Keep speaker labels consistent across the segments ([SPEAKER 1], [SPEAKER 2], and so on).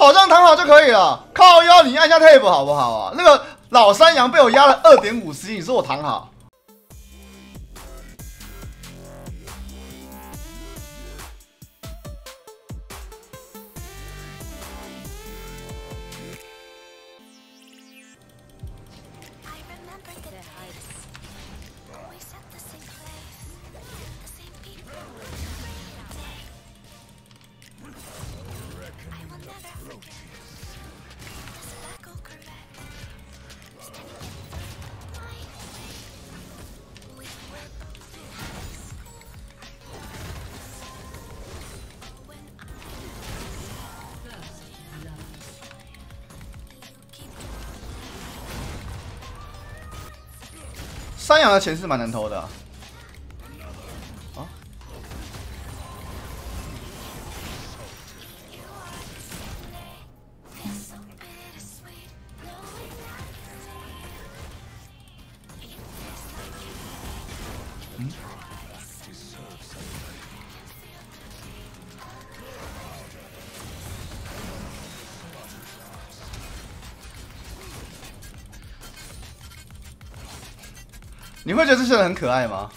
[SPEAKER 1] 好像躺好就可以了。靠腰，你按下 tab 好不好啊？那个老山羊被我压了二点五 C，你说我躺好？山羊的钱是蛮难偷的。你会觉得这些人很可爱吗？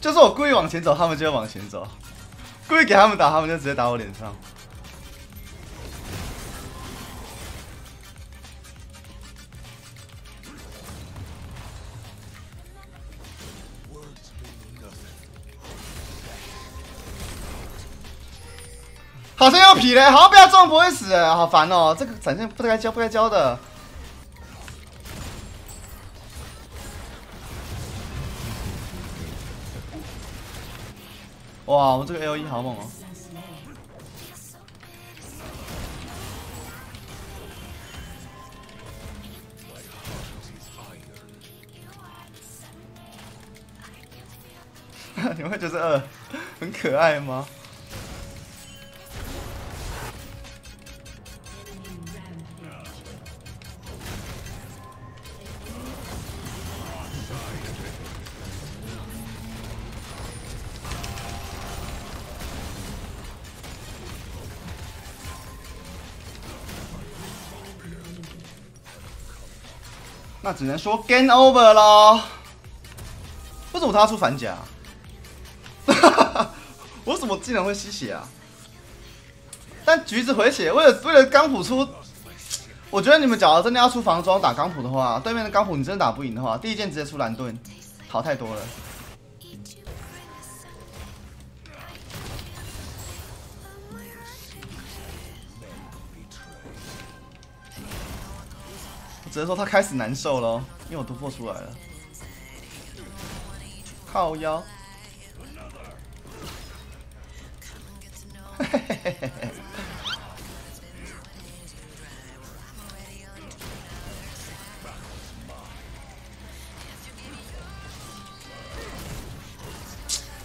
[SPEAKER 1] 就是我故意往前走，他们就会往前走；故意给他们打，他们就直接打我脸上。好像要皮嘞，好不要撞不会死，好烦哦！这个展现不该教，不该教的。哇，我这个 L E 好猛哦！你会觉得二很可爱吗？那只能说 game over 咯。为什么他要出反甲？我怎么技能会吸血啊？但橘子回血，为了为了钢普出，我觉得你们假如真的要出防装打钢普的话，对面的钢普你真的打不赢的话，第一件直接出蓝盾，好太多了。只能说他开始难受了，因为我突破出来了，靠腰，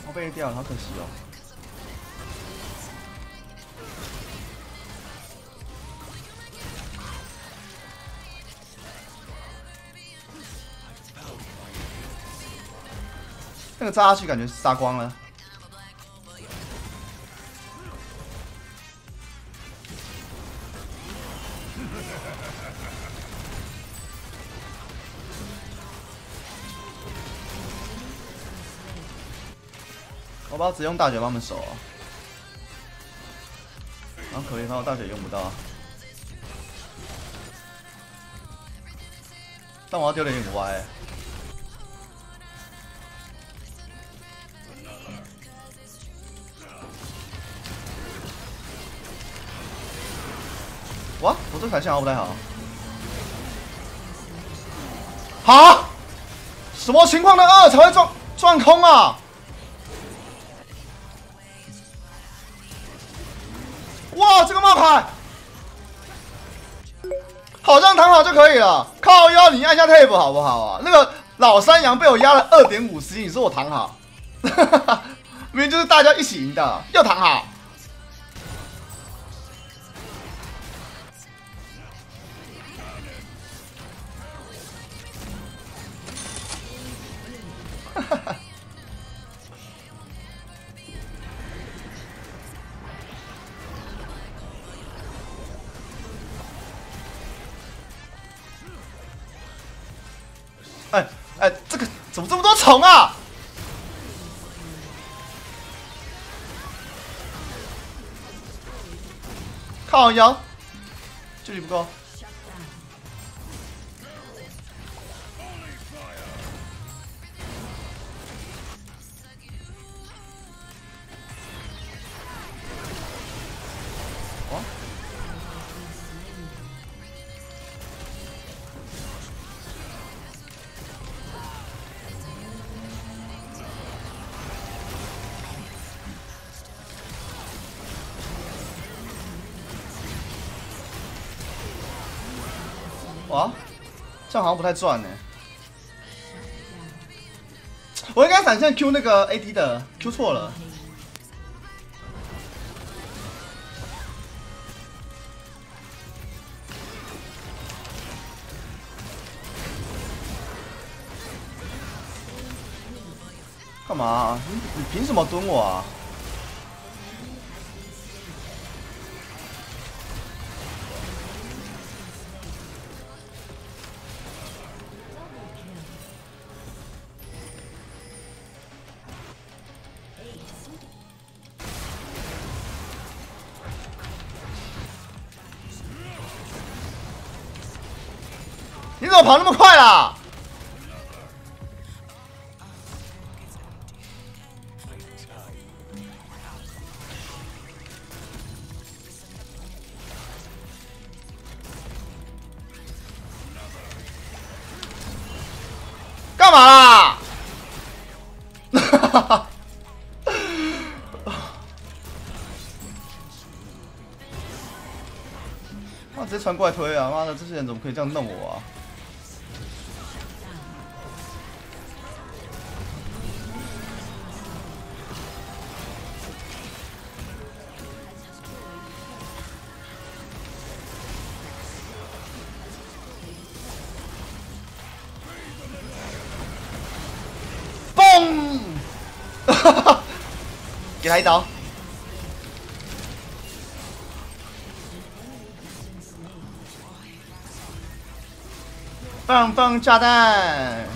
[SPEAKER 1] 我被掉了，好可惜哦。个扎下去感觉杀光了，我把只用大血帮他们守啊，啊可以，那我大血用不到，但我要丢点五歪。哇，我这反向好不太好。好，什么情况的二才会撞撞空啊？哇，这个冒牌，好像躺好就可以了。靠腰，你按下 tab 好不好啊？那个老山羊被我压了二点五 C，你说我躺好？哈 哈明明就是大家一起赢的，又躺好。哈哈，哎哎，这个怎么这么多虫啊？看我羊，距离不够。哇，这样好像不太赚呢。我应该闪现 Q 那个 AD 的，Q 错了。干嘛？你你凭什么蹲我啊？你怎么跑那么快啦？妈直接传过来推啊！妈的，这些人怎么可以这样弄我啊？嘣！哈哈，给他一刀。放放炸弹！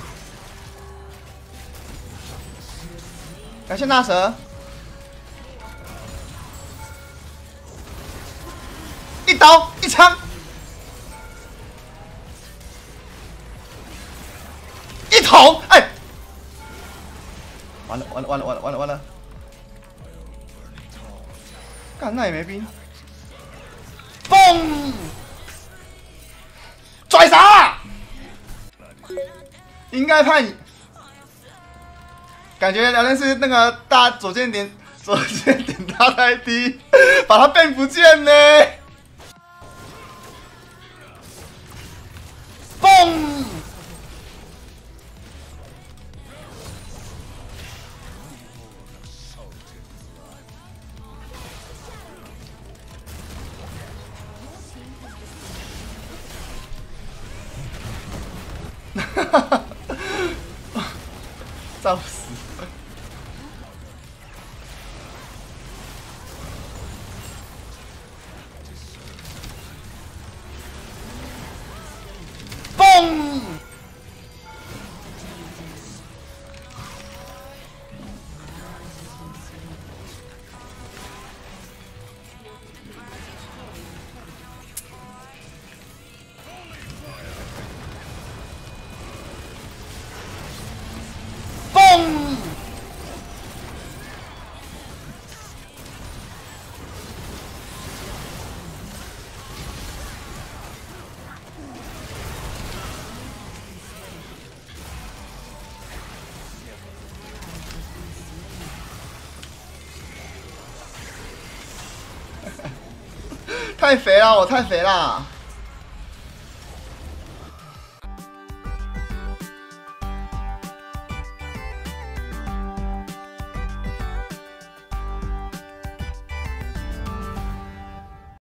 [SPEAKER 1] 感谢大蛇，一刀一枪，一捅，哎，完了完了完了完了完了完了，干那也没兵，应该判，感觉聊天室那个大左键点左键点他的 ID，把他变不见呢。嘣！哈哈哈！so 太肥了，我太肥了。